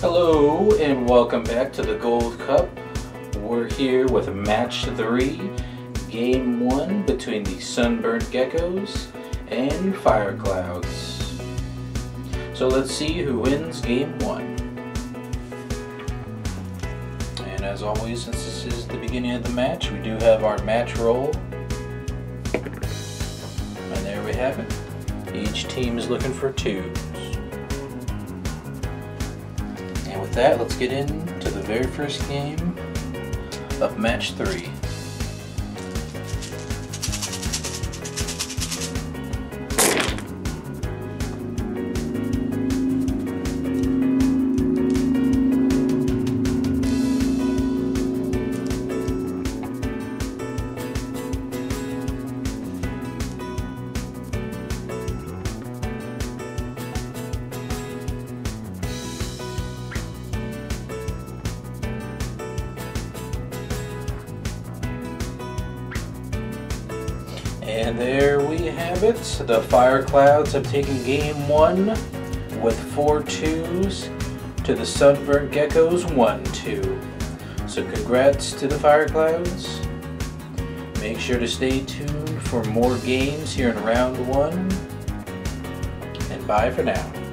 Hello and welcome back to the Gold Cup. We're here with match three, game one between the Sunburnt Geckos and Fire Clouds. So let's see who wins game one. And as always, since this is the beginning of the match, we do have our match roll. And there we have it. Each team is looking for twos. And with that, let's get into the very first game of match three. And there we have it. The Fire Clouds have taken game one with four twos to the Sunburnt Geckos one two. So congrats to the Fire Clouds. Make sure to stay tuned for more games here in round one. And bye for now.